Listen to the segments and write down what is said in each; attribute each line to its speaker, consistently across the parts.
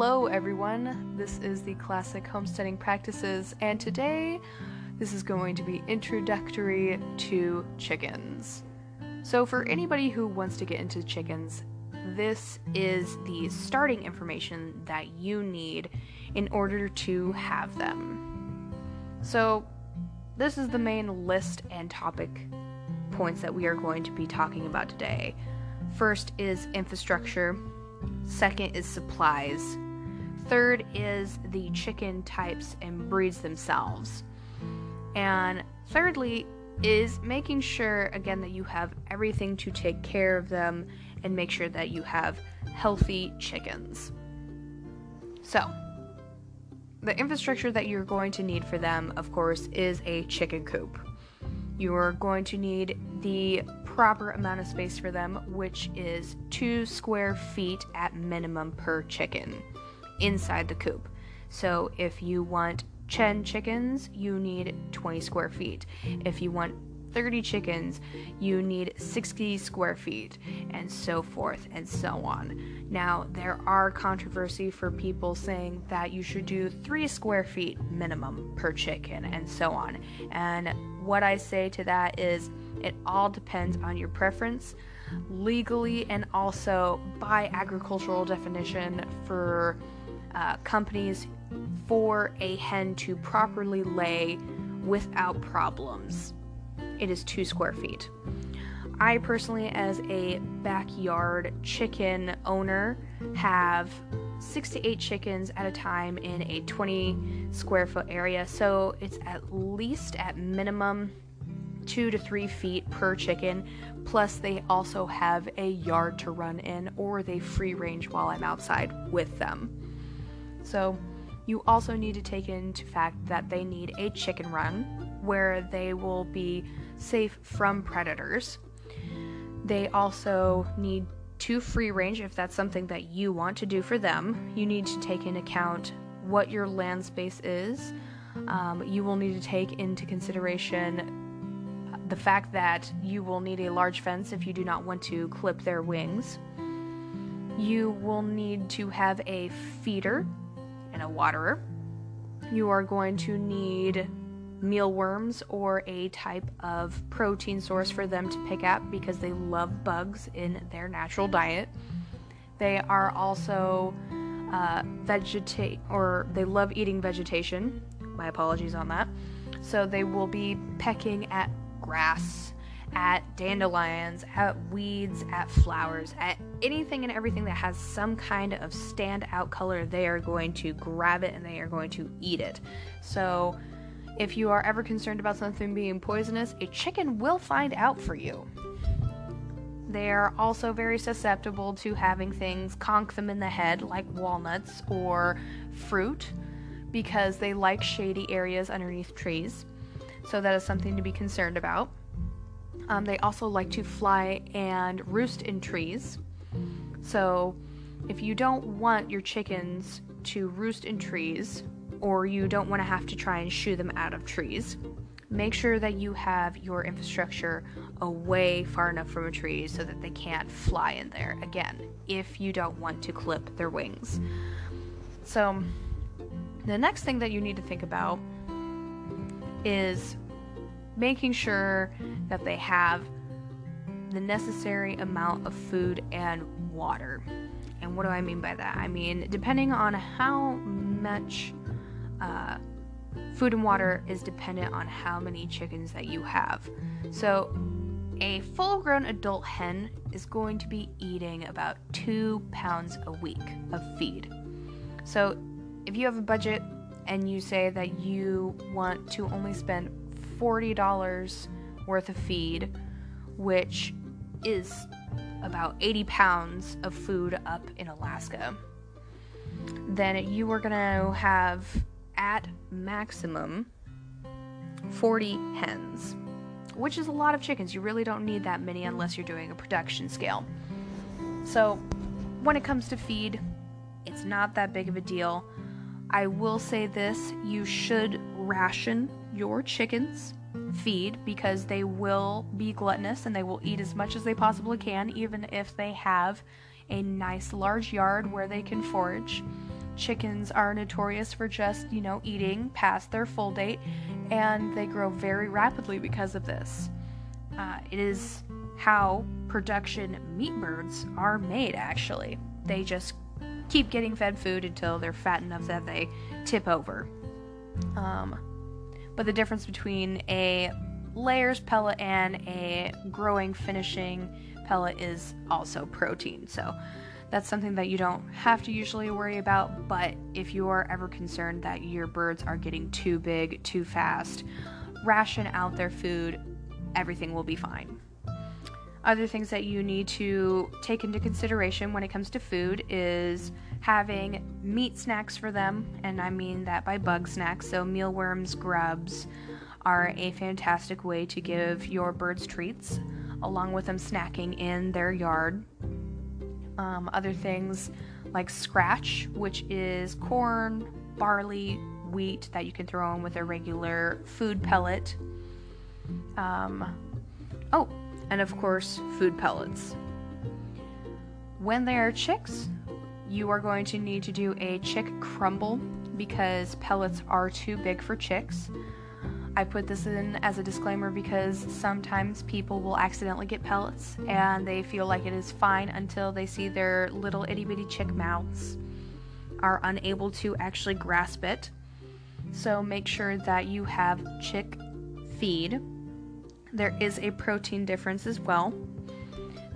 Speaker 1: Hello, everyone. This is the Classic Homesteading Practices, and today this is going to be introductory to chickens. So, for anybody who wants to get into chickens, this is the starting information that you need in order to have them. So, this is the main list and topic points that we are going to be talking about today. First is infrastructure, second is supplies, third is the chicken types and breeds themselves, and thirdly is making sure again that you have everything to take care of them and make sure that you have healthy chickens. So, the infrastructure that you're going to need for them, of course, is a chicken coop. You are going to need the proper amount of space for them, which is two square feet at minimum per chicken inside the coop. So if you want 10 chickens, you need 20 square feet. If you want 30 chickens, you need 60 square feet, and so forth and so on. Now, there are controversy for people saying that you should do 3 square feet minimum per chicken, and so on. And what I say to that is it all depends on your preference legally and also by agricultural definition for uh, companies for a hen to properly lay without problems it is two square feet. I personally, as a backyard chicken owner, have six to eight chickens at a time in a 20 square foot area, so it's at least at minimum two to three feet per chicken. Plus, they also have a yard to run in, or they free range while I'm outside with them. So, you also need to take into fact that they need a chicken run where they will be safe from predators. They also need to free range if that's something that you want to do for them. You need to take into account what your land space is. Um, you will need to take into consideration the fact that you will need a large fence if you do not want to clip their wings. You will need to have a feeder and a waterer. You are going to need mealworms or a type of protein source for them to pick at because they love bugs in their natural diet. They are also uh, vegetate or they love eating vegetation. My apologies on that. So they will be pecking at grass, at dandelions, at weeds, at flowers, at anything and everything that has some kind of standout color. They are going to grab it and they are going to eat it. So if you are ever concerned about something being poisonous, a chicken will find out for you. They are also very susceptible to having things conk them in the head, like walnuts or fruit, because they like shady areas underneath trees. So, that is something to be concerned about. Um, they also like to fly and roost in trees. So, if you don't want your chickens to roost in trees, or you don't want to have to try and shoo them out of trees. Make sure that you have your infrastructure away far enough from a tree so that they can't fly in there again if you don't want to clip their wings. So, the next thing that you need to think about is making sure that they have the necessary amount of food and water. And what do I mean by that? I mean, depending on how much uh, food and water is dependent on how many chickens that you have. So, a full grown adult hen is going to be eating about two pounds a week of feed. So, if you have a budget and you say that you want to only spend $40 worth of feed, which is about 80 pounds of food up in Alaska, then you are going to have at maximum 40 hens, which is a lot of chickens. You really don't need that many unless you're doing a production scale. So, when it comes to feed, it's not that big of a deal. I will say this you should ration your chickens feed because they will be gluttonous and they will eat as much as they possibly can, even if they have a nice large yard where they can forage chickens are notorious for just, you know, eating past their full date, and they grow very rapidly because of this. Uh, it is how production meat birds are made, actually. They just keep getting fed food until they're fat enough that they tip over. Um, but the difference between a layers pellet and a growing finishing pellet is also protein. So that's something that you don't have to usually worry about, but if you are ever concerned that your birds are getting too big too fast, ration out their food, everything will be fine. Other things that you need to take into consideration when it comes to food is having meat snacks for them, and I mean that by bug snacks, so mealworms, grubs are a fantastic way to give your birds treats, along with them snacking in their yard. Um, other things like scratch, which is corn, barley, wheat that you can throw in with a regular food pellet. Um, oh, and of course, food pellets. When they are chicks, you are going to need to do a chick crumble because pellets are too big for chicks. I put this in as a disclaimer because sometimes people will accidentally get pellets and they feel like it is fine until they see their little itty bitty chick mouths are unable to actually grasp it. So make sure that you have chick feed. There is a protein difference as well.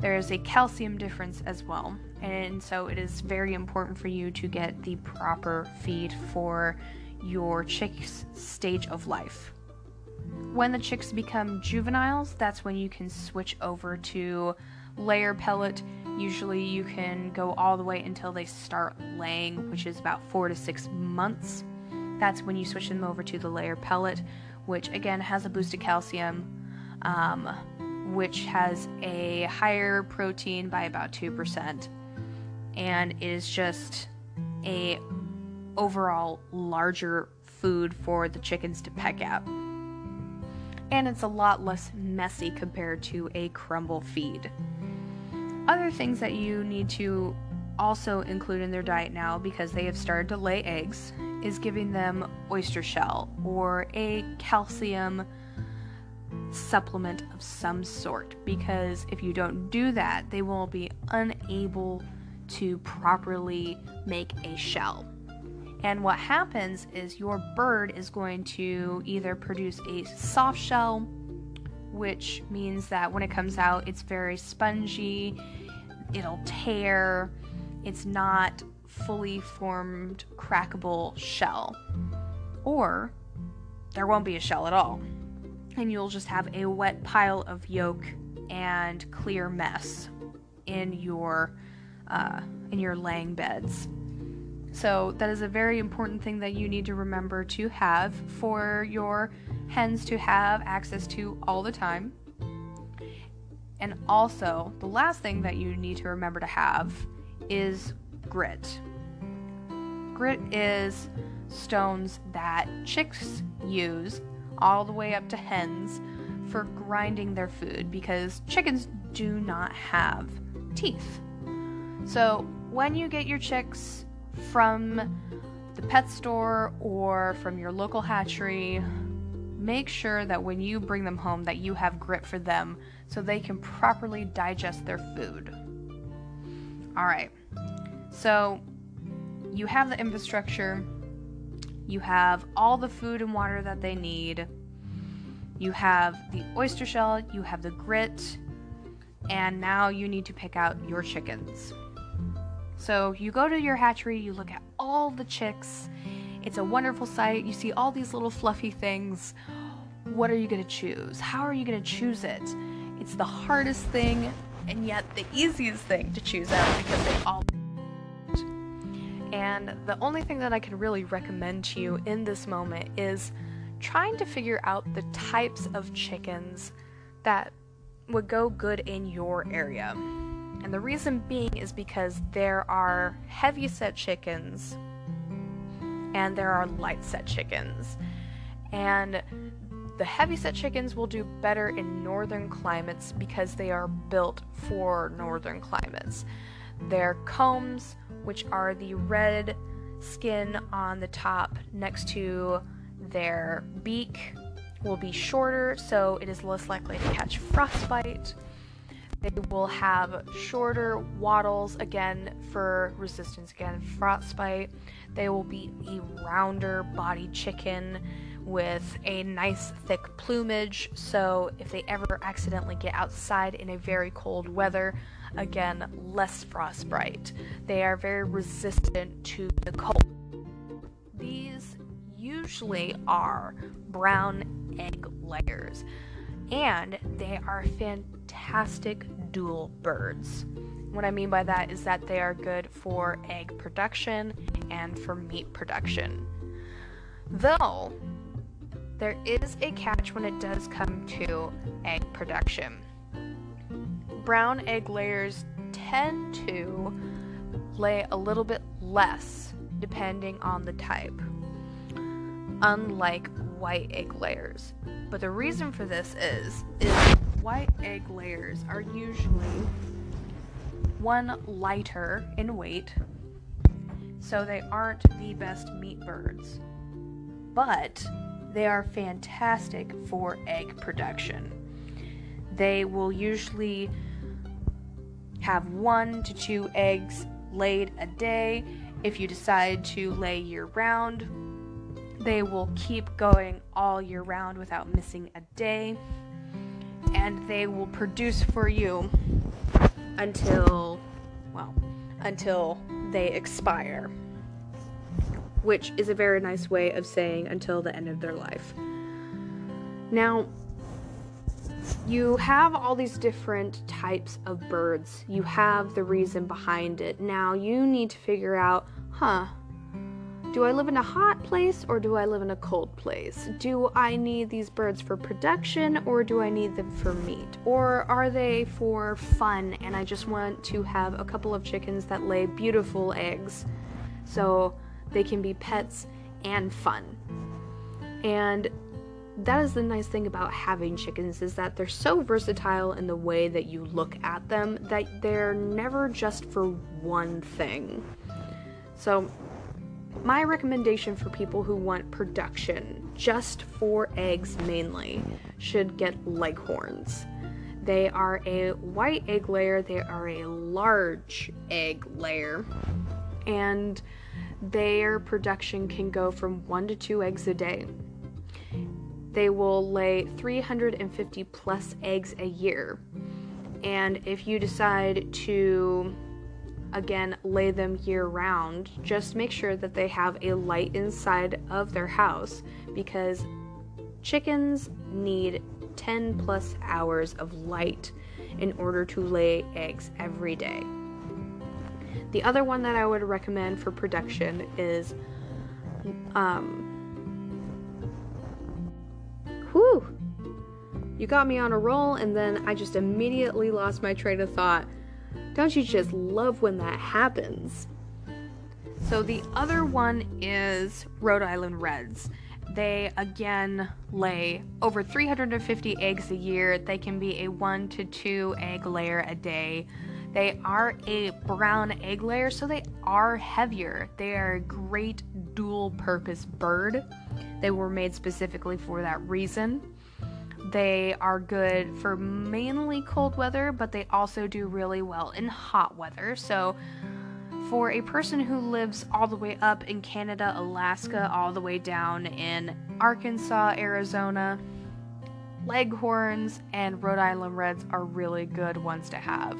Speaker 1: There is a calcium difference as well and so it is very important for you to get the proper feed for your chick's stage of life. When the chicks become juveniles, that's when you can switch over to layer pellet. Usually, you can go all the way until they start laying, which is about four to six months. That's when you switch them over to the layer pellet, which again has a boosted calcium, um, which has a higher protein by about 2% and is just a overall larger food for the chickens to peck at. And it's a lot less messy compared to a crumble feed. Other things that you need to also include in their diet now because they have started to lay eggs is giving them oyster shell or a calcium supplement of some sort because if you don't do that, they will be unable to properly make a shell. And what happens is your bird is going to either produce a soft shell, which means that when it comes out, it's very spongy, it'll tear, it's not fully formed, crackable shell. Or there won't be a shell at all, and you'll just have a wet pile of yolk and clear mess in your uh, in your laying beds. So, that is a very important thing that you need to remember to have for your hens to have access to all the time. And also, the last thing that you need to remember to have is grit. Grit is stones that chicks use all the way up to hens for grinding their food because chickens do not have teeth. So, when you get your chicks from the pet store or from your local hatchery, make sure that when you bring them home that you have grit for them so they can properly digest their food. All right. So, you have the infrastructure, you have all the food and water that they need. You have the oyster shell, you have the grit, and now you need to pick out your chickens. So you go to your hatchery, you look at all the chicks. It's a wonderful sight. You see all these little fluffy things. What are you going to choose? How are you going to choose it? It's the hardest thing and yet the easiest thing to choose out because they all and the only thing that I can really recommend to you in this moment is trying to figure out the types of chickens that would go good in your area. And the reason being is because there are heavy set chickens and there are light set chickens. And the heavy set chickens will do better in northern climates because they are built for northern climates. Their combs, which are the red skin on the top next to their beak will be shorter, so it is less likely to catch frostbite. They will have shorter wattles again for resistance again frostbite. They will be a rounder bodied chicken with a nice thick plumage, so if they ever accidentally get outside in a very cold weather, again, less frostbite. They are very resistant to the cold. These usually are brown egg layers, and they are fantastic dual birds. What I mean by that is that they are good for egg production and for meat production. Though, there is a catch when it does come to egg production. Brown egg layers tend to lay a little bit less depending on the type, unlike white egg layers. But the reason for this is is white egg layers are usually one lighter in weight, so they aren't the best meat birds. But they are fantastic for egg production. They will usually have one to two eggs laid a day. If you decide to lay year round, they will keep going all year round without missing a day. And they will produce for you until, well, until they expire. Which is a very nice way of saying until the end of their life. Now, you have all these different types of birds. You have the reason behind it. Now you need to figure out, huh, do I live in a hot place or do I live in a cold place? Do I need these birds for production or do I need them for meat? Or are they for fun and I just want to have a couple of chickens that lay beautiful eggs so they can be pets and fun? And that is the nice thing about having chickens is that they're so versatile in the way that you look at them that they're never just for one thing. So my recommendation for people who want production just for eggs mainly should get leghorns. They are a white egg layer, they are a large egg layer, and their production can go from one to two eggs a day. They will lay 350 plus eggs a year. And if you decide to again lay them year round, just make sure that they have a light inside of their house because chickens need 10 plus hours of light in order to lay eggs every day. The other one that I would recommend for production is um whew you got me on a roll and then I just immediately lost my train of thought don't you just love when that happens? So the other one is Rhode Island Reds. They again lay over 350 eggs a year. They can be a one to two egg layer a day. They are a brown egg layer, so they are heavier. They are a great dual purpose bird. They were made specifically for that reason. They are good for mainly cold weather, but they also do really well in hot weather. So, for a person who lives all the way up in Canada, Alaska, all the way down in Arkansas, Arizona, Leghorns and Rhode Island Reds are really good ones to have.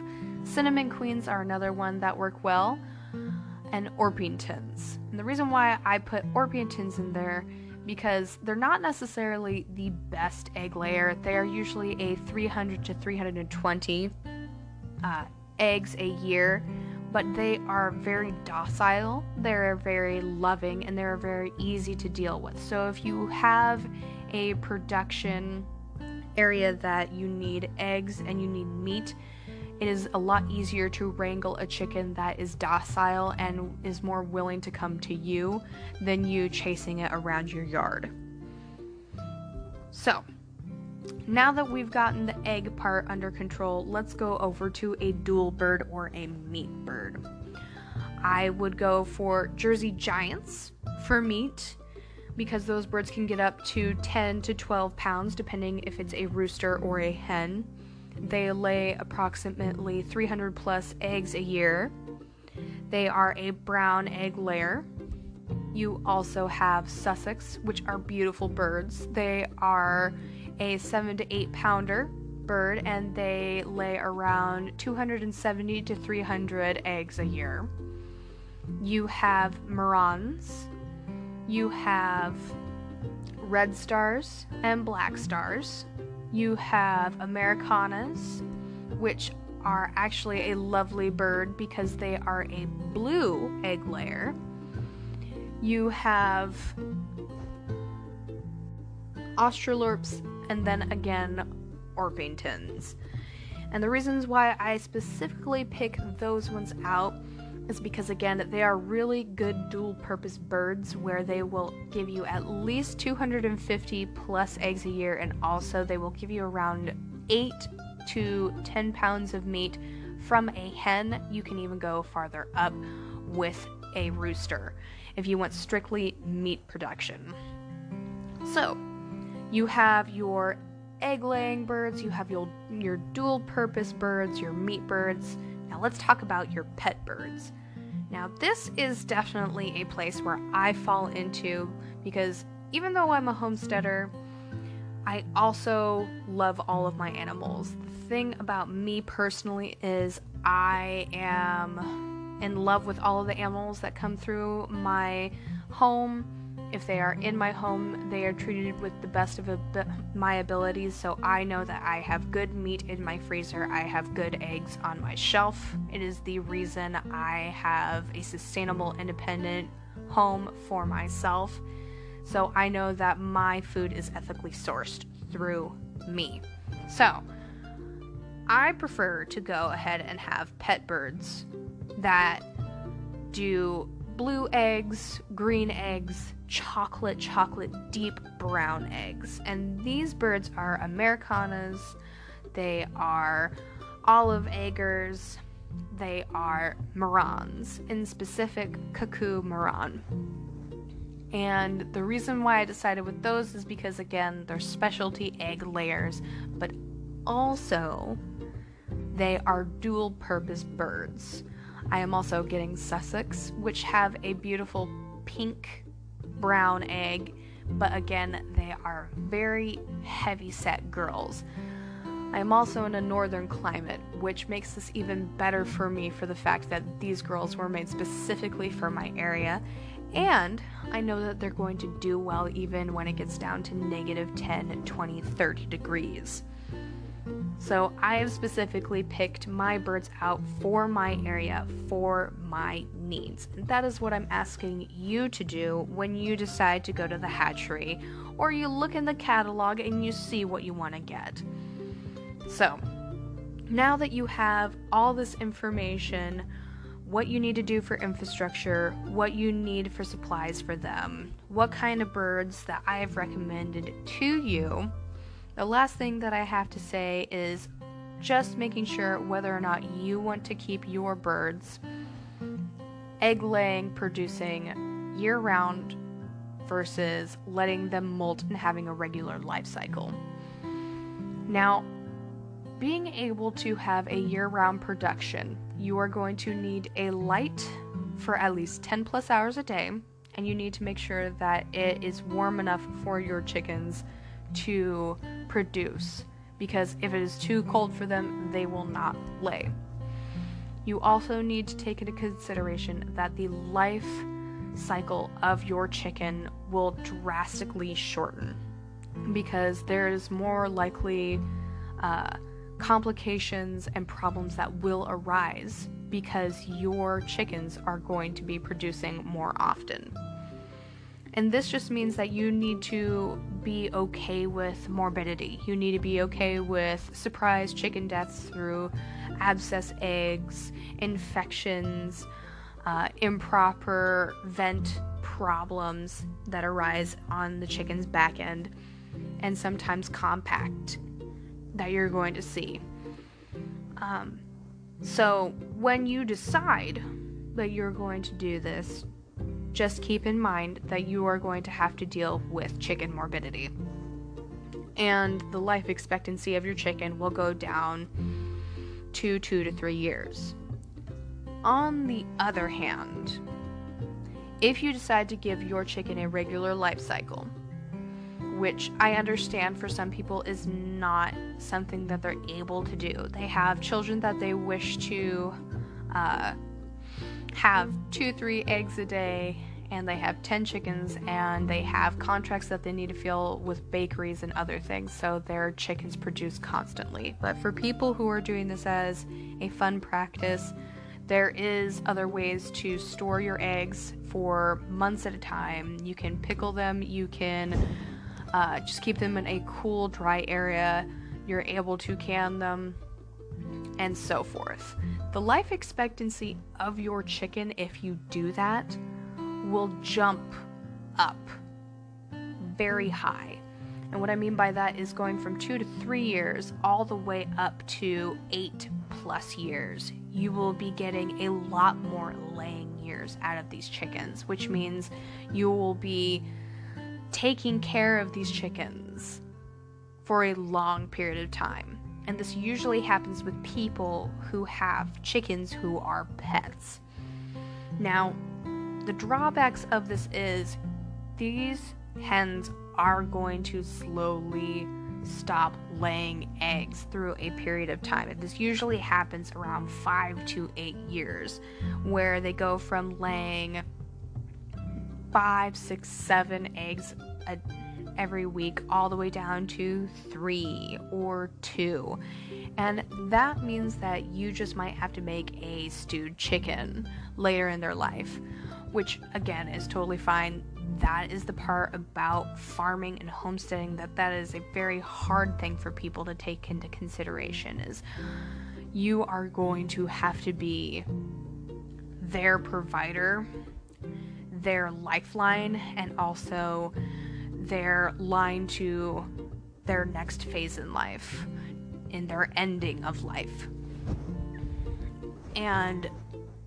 Speaker 1: Cinnamon Queens are another one that work well, and Orpingtons. And the reason why I put Orpingtons in there because they're not necessarily the best egg layer. They are usually a 300 to 320 uh, eggs a year, but they are very docile, they're very loving, and they're very easy to deal with. So if you have a production area that you need eggs and you need meat, it is a lot easier to wrangle a chicken that is docile and is more willing to come to you than you chasing it around your yard. So, now that we've gotten the egg part under control, let's go over to a dual bird or a meat bird. I would go for Jersey Giants for meat because those birds can get up to 10 to 12 pounds depending if it's a rooster or a hen. They lay approximately 300 plus eggs a year. They are a brown egg layer. You also have Sussex, which are beautiful birds. They are a 7 to 8 pounder bird and they lay around 270 to 300 eggs a year. You have Marans, you have red stars and black stars. You have Americanas, which are actually a lovely bird because they are a blue egg layer. You have Australorps and then again Orpingtons. And the reasons why I specifically pick those ones out is because, again, they are really good dual purpose birds where they will give you at least 250 plus eggs a year, and also they will give you around 8 to 10 pounds of meat from a hen. You can even go farther up with a rooster if you want strictly meat production. So, you have your egg laying birds, you have your, your dual purpose birds, your meat birds. Now, let's talk about your pet birds. Now, this is definitely a place where I fall into because even though I'm a homesteader, I also love all of my animals. The thing about me personally is I am in love with all of the animals that come through my home if they are in my home, they are treated with the best of my abilities, so I know that I have good meat in my freezer. I have good eggs on my shelf. It is the reason I have a sustainable, independent home for myself. So I know that my food is ethically sourced through me. So I prefer to go ahead and have pet birds that do blue eggs, green eggs, chocolate, chocolate, deep brown eggs. And these birds are Americanas, they are olive eggers, they are Marans, in specific, cuckoo Maran. And the reason why I decided with those is because, again, they're specialty egg layers, but also they are dual purpose birds. I am also getting Sussex, which have a beautiful pink brown egg, but again, they are very heavy set girls. I am also in a northern climate, which makes this even better for me for the fact that these girls were made specifically for my area, and I know that they're going to do well even when it gets down to negative 10, 20, 30 degrees. So I have specifically picked my birds out for my area, for my needs. And that is what I'm asking you to do when you decide to go to the hatchery or you look in the catalog and you see what you want to get. So, now that you have all this information, what you need to do for infrastructure, what you need for supplies for them, what kind of birds that I've recommended to you, the last thing that I have to say is just making sure whether or not you want to keep your birds egg laying, producing year round versus letting them molt and having a regular life cycle. Now, being able to have a year round production, you are going to need a light for at least 10 plus hours a day, and you need to make sure that it is warm enough for your chickens to produce because if it is too cold for them, they will not lay. You also need to take into consideration that the life cycle of your chicken will drastically shorten because there is more likely uh, complications and problems that will arise because your chickens are going to be producing more often. And this just means that you need to be okay with morbidity. You need to be okay with surprise chicken deaths through abscess eggs, infections, uh, improper vent problems that arise on the chicken's back end, and sometimes compact that you're going to see. Um, so, when you decide that you're going to do this, just keep in mind that you are going to have to deal with chicken morbidity. And the life expectancy of your chicken will go down to two to three years. On the other hand, if you decide to give your chicken a regular life cycle, which I understand for some people is not something that they're able to do. They have children that they wish to uh, have two, three eggs a day, and they have 10 chickens, and they have contracts that they need to fill with bakeries and other things, so their chickens produce constantly. But for people who are doing this as a fun practice, there is other ways to store your eggs for months at a time. You can pickle them, you can uh, just keep them in a cool, dry area. You're able to can them, and so forth. The life expectancy of your chicken, if you do that, will jump up very high. And what I mean by that is going from two to three years all the way up to eight plus years. You will be getting a lot more laying years out of these chickens, which means you will be taking care of these chickens for a long period of time. And this usually happens with people who have chickens who are pets. Now, the drawbacks of this is these hens are going to slowly stop laying eggs through a period of time. And this usually happens around five to eight years, where they go from laying five, six, seven eggs a, every week, all the way down to three or two. And that means that you just might have to make a stewed chicken later in their life, which again is totally fine. That is the part about farming and homesteading that that is a very hard thing for people to take into consideration is you are going to have to be their provider their lifeline and also their line to their next phase in life, in their ending of life. And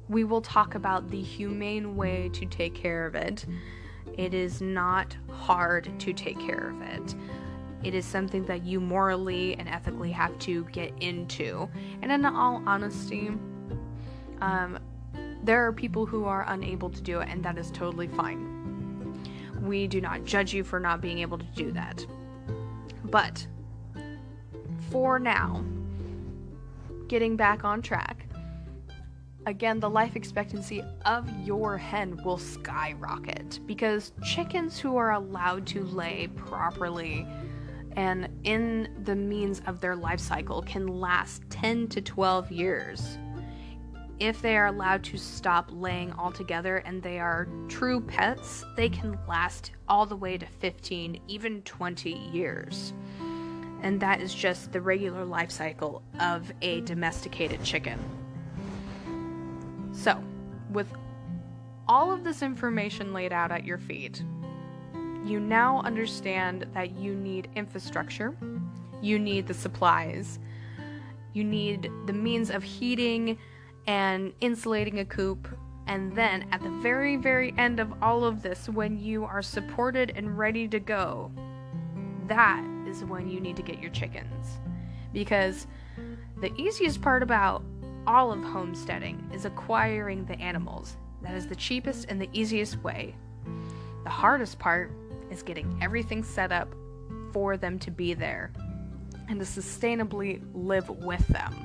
Speaker 1: we will talk about the humane way to take care of it. It is not hard to take care of it. It is something that you morally and ethically have to get into. And in all honesty, um, there are people who are unable to do it, and that is totally fine. We do not judge you for not being able to do that. But for now, getting back on track, again, the life expectancy of your hen will skyrocket because chickens who are allowed to lay properly and in the means of their life cycle can last 10 to 12 years if they are allowed to stop laying altogether and they are true pets, they can last all the way to 15, even 20 years. And that is just the regular life cycle of a domesticated chicken. So, with all of this information laid out at your feet, you now understand that you need infrastructure, you need the supplies, you need the means of heating and insulating a coop. And then at the very, very end of all of this, when you are supported and ready to go, that is when you need to get your chickens. Because the easiest part about all of homesteading is acquiring the animals. That is the cheapest and the easiest way. The hardest part is getting everything set up for them to be there and to sustainably live with them.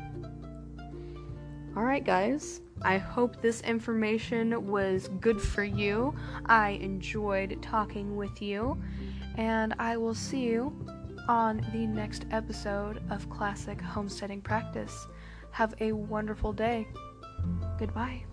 Speaker 1: Alright, guys. I hope this information was good for you. I enjoyed talking with you, and I will see you on the next episode of Classic Homesteading Practice. Have a wonderful day. Goodbye.